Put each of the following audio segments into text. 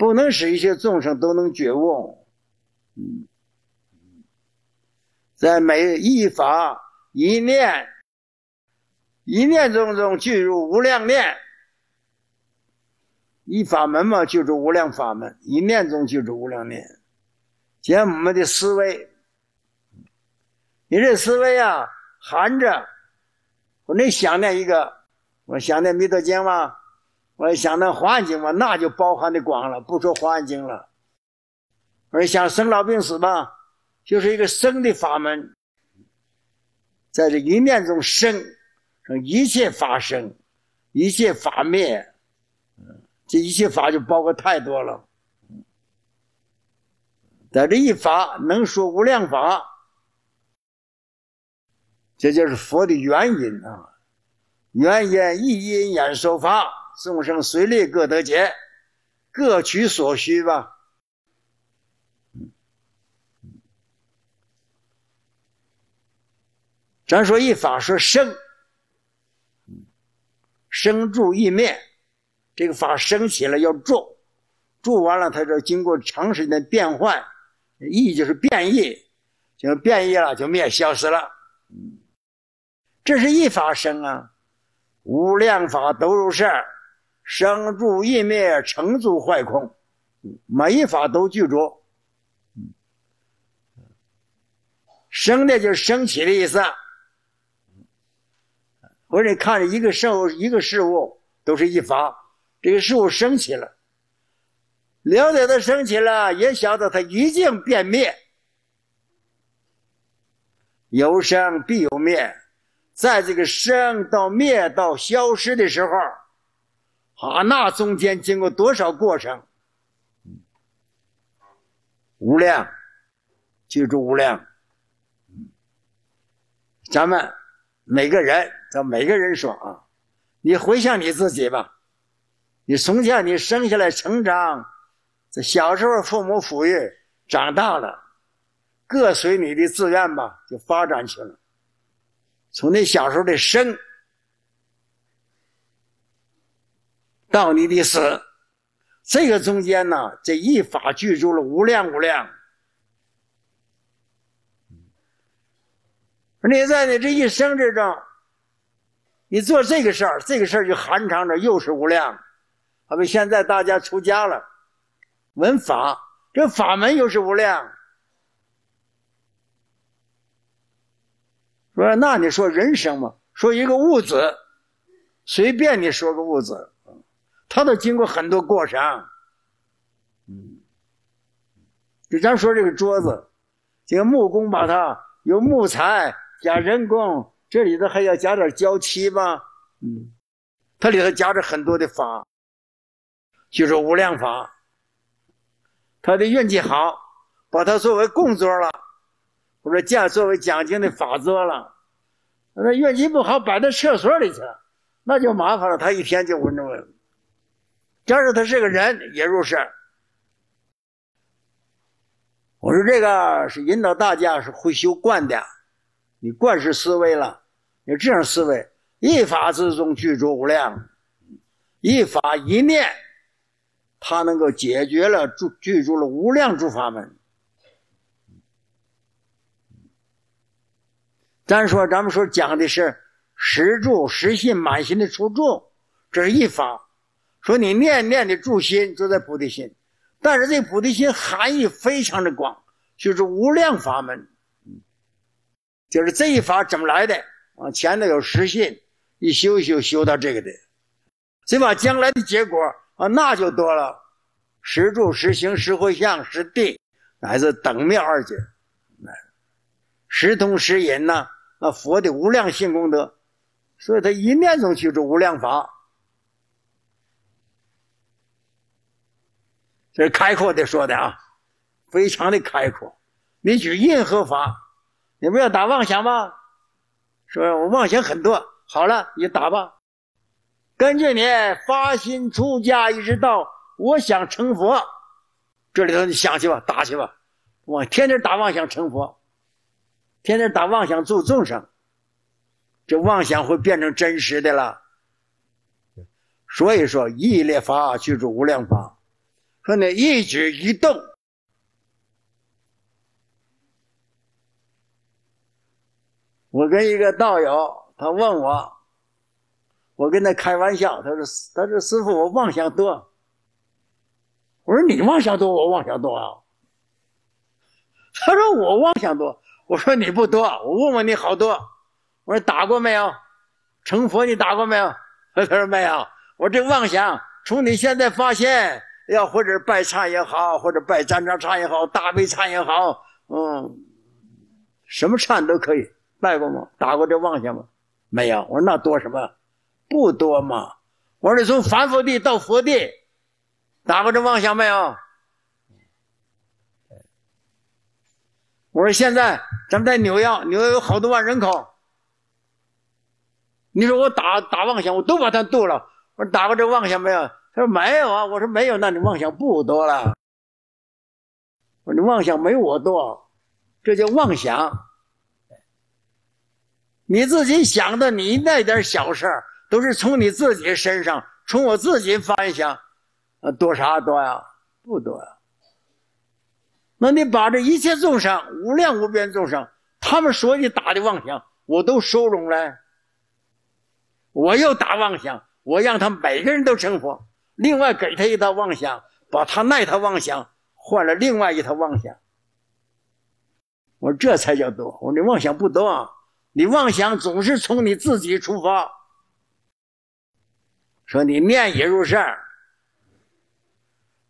不能使一切众生都能觉悟。嗯，在每一法一念一念中中进入无量念，一法门嘛，就是无量法门；一念中就是无量念。讲我们的思维，你这思维啊，含着我能想念一个，我想念弥陀经吗？我想那华严经嘛，那就包含的广了，不说华严经了。而想生老病死吧，就是一个生的法门，在这一念中生。一切法生，一切法灭，这一切法就包括太多了。在这一法能说无量法，这就是佛的原因啊！原言一因演说法，众生随力各得解，各取所需吧。咱说一法说生。生住意灭，这个法生起来要住，住完了它就经过长时间的变换，异就是变异，就变异了就灭消失了。这是一法生啊，无量法都如是，生住意灭，成住坏空，每一法都具足。生的就是升起的意思。或者你看着一个事物，一个事物都是一法，这个事物升起了，了解它升起了，也晓得它一定变灭，有生必有灭，在这个生到灭到消失的时候，啊，那中间经过多少过程？无量，记住无量，咱们。每个人，咱每个人说啊，你回想你自己吧，你从前你生下来成长，这小时候父母抚育，长大了，各随你的自愿吧，就发展去了。从你小时候的生到你的死，这个中间呢，这一法具足了无量无量。你在你这一生之中，你做这个事儿，这个事儿就含藏着又是无量。好比现在大家出家了，闻法，这法门又是无量。说那你说人生嘛？说一个物质，随便你说个物质，它都经过很多过程。嗯，就咱说这个桌子，这个木工把它有木材。加人工，这里头还要加点胶漆吧？嗯，它里头加着很多的法，就是无量法。他的运气好，把它作为供桌了，或者讲作为讲经的法则了。那运气不好，摆到厕所里去了，那就麻烦了。他一天就闻着了。假如他是个人，也如是。我说这个是引导大家是会修观的。你惯是思维了，你这样思维，一法之中具足无量，一法一念，它能够解决了住具足了无量诸法门。咱说，咱们说讲的是实住实心满心的出住，这是一法。说你念念的住心就在菩提心，但是这菩提心含义非常的广，就是无量法门。就是这一法怎么来的？啊，前头有实信，一修一修修到这个的，这把将来的结果啊，那就多了。实住、实行、实回向、实地，乃至等妙二解，实通、实隐呐，那，佛的无量性功德，所以他一念中去住无量法，这是开阔的说的啊，非常的开阔。你举任何法。你不要打妄想吗？说我妄想很多，好了，你打吧。根据你发心出家一直到我想成佛，这里头你想去吧，打去吧。我天天打妄想成佛，天天打妄想助众生，这妄想会变成真实的了。所以说，一列法具足无量法，说你一举一动，我跟一个道友，他问我，我跟他开玩笑，他说：“他说师傅，我妄想多。”我说：“你妄想多，我妄想多啊。”他说：“我妄想多。”我说：“你不多，我问问你好多。”我说：“打过没有？成佛你打过没有？” 他说：“没有。”我这妄想，从你现在发现，要或者拜忏也好，或者拜占章忏也好，大悲忏也好，嗯，什么忏都可以。拜过吗？打过这妄想吗？没有。我说那多什么？不多嘛。我说你从凡夫地到佛地，打过这妄想没有？我说现在咱们在纽约，纽约有好多万人口。你说我打打妄想，我都把他渡了。我说打过这妄想没有？他说没有啊。我说没有，那你妄想不多了。我说你妄想没我多，这叫妄想。你自己想的，你那点小事儿，都是从你自己身上，从我自己反想，呃，多啥多呀？不多呀。那你把这一切众生，无量无边众生，他们所以打的妄想，我都收拢了。我又打妄想，我让他们每个人都成佛，另外给他一套妄想，把他那套妄想换了另外一套妄想。我说这才叫多。我说你妄想不多啊。你妄想总是从你自己出发，说你念也入善，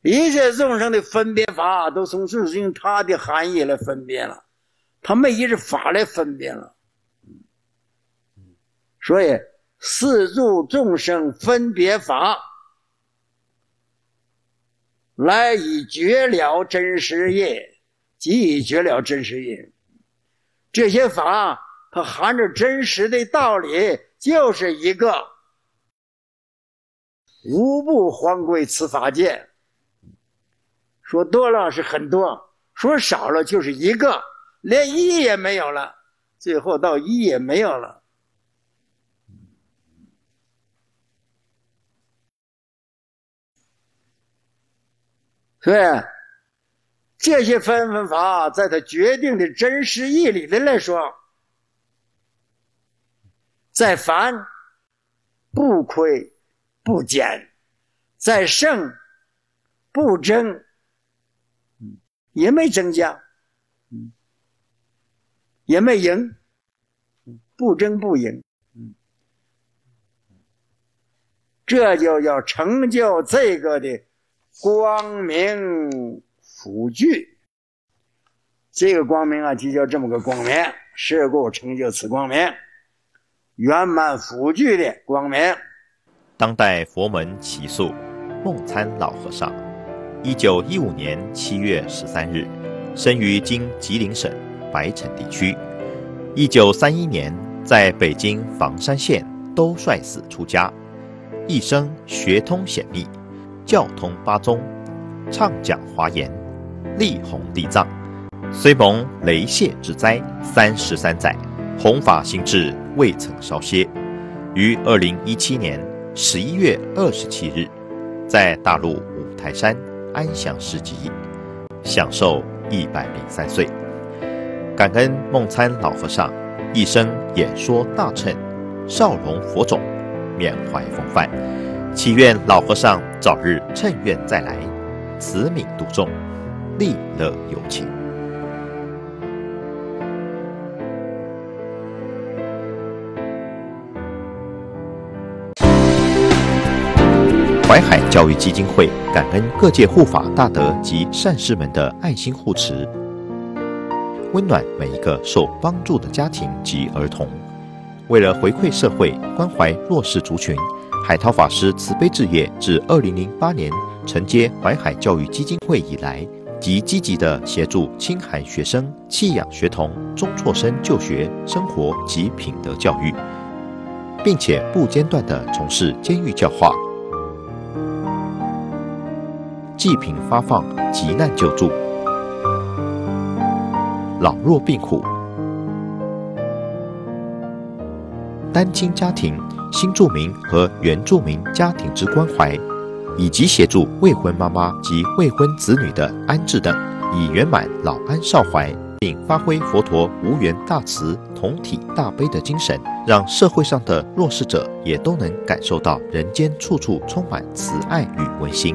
一切众生的分别法都从自性它的含义来分别了，他没依着法来分别了，所以四住众生分别法来以绝了真实业，即以绝了真实业，这些法。它含着真实的道理，就是一个无不还归此法界。说多了是很多，说少了就是一个，连一也没有了，最后到一也没有了。所以这些分分法，在他决定的真实义里的来说。在凡不亏不减，在胜不争，也没增加，也没赢，不争不赢，这就要成就这个的光明辅具。这个光明啊，就叫这么个光明，是故成就此光明。圆满福聚的光明。当代佛门起宿梦参老和尚，一九一五年七月十三日，生于今吉林省白城地区。一九三一年，在北京房山县兜率寺出家，一生学通显密，教通八宗，畅讲华严，力弘地藏。虽蒙雷泄之灾三十三载。弘法心志未曾稍歇，于二零一七年十一月二十七日，在大陆五台山安详示寂，享受一百零三岁。感恩梦参老和尚一生演说大乘，少容佛种，缅怀风范，祈愿老和尚早日乘愿再来，慈悯度众，利乐有情。淮海教育基金会感恩各界护法大德及善士们的爱心护持，温暖每一个受帮助的家庭及儿童。为了回馈社会，关怀弱势族群，海涛法师慈悲置业自二零零八年承接淮海教育基金会以来，即积极的协助青海学生、弃养学童、中辍生就学、生活及品德教育，并且不间断地从事监狱教化。济贫发放、急难救助、老弱病苦、单亲家庭、新住民和原住民家庭之关怀，以及协助未婚妈妈及未婚子女的安置等，以圆满老安少怀，并发挥佛陀无缘大慈、同体大悲的精神，让社会上的弱势者也都能感受到人间处处充满慈爱与温馨。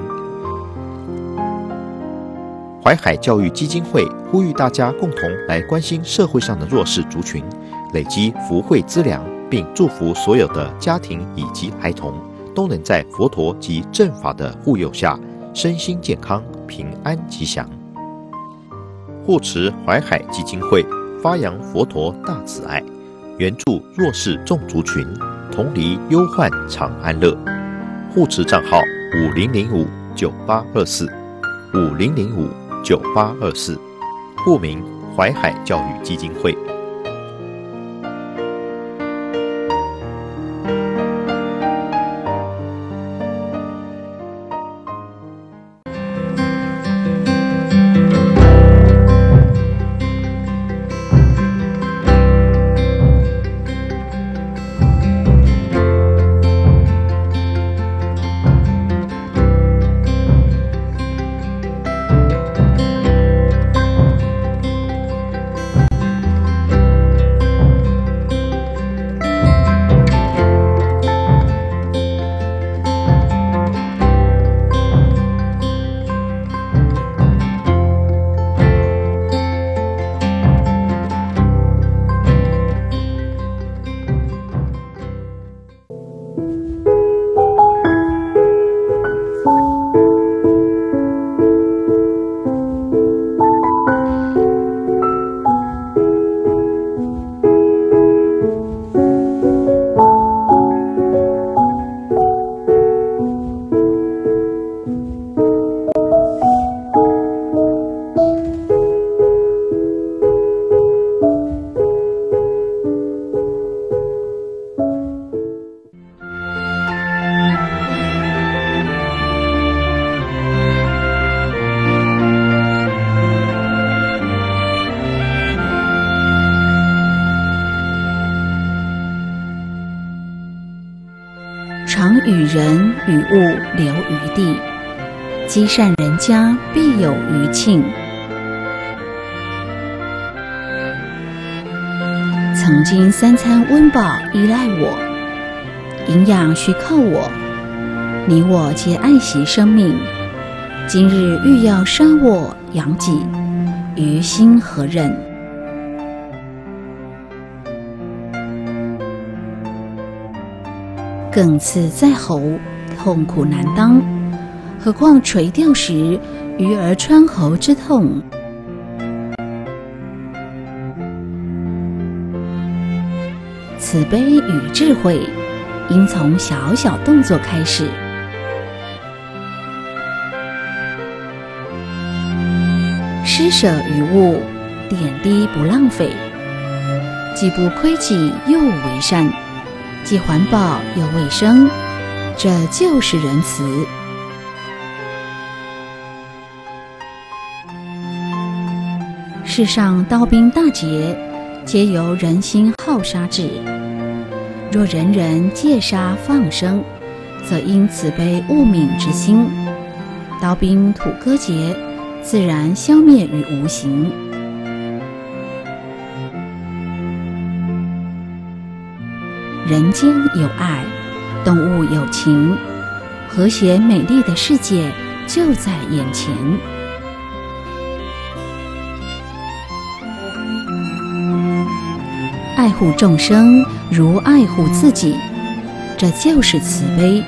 淮海教育基金会呼吁大家共同来关心社会上的弱势族群，累积福慧资粮，并祝福所有的家庭以及孩童都能在佛陀及正法的护佑下，身心健康、平安吉祥。护持淮海基金会发扬佛陀大慈爱，援助弱势众族群，同离忧患常安乐。护持账号：五零零五九八二四五零零五。九八二四，户名淮海教育基金会。人与物留余地，积善人家必有余庆。曾经三餐温饱依赖我，营养需靠我，你我皆爱惜生命。今日欲要杀我养己，于心何忍？更次在喉，痛苦难当，何况垂钓时鱼儿穿喉之痛。慈悲与智慧，应从小小动作开始。施舍于物，点滴不浪费，既不亏己，又为善。既环保又卫生，这就是仁慈。世上刀兵大劫，皆由人心好杀之。若人人戒杀放生，则因慈悲物悯之心，刀兵土割劫，自然消灭于无形。人间有爱，动物有情，和谐美丽的世界就在眼前。爱护众生如爱护自己，这就是慈悲。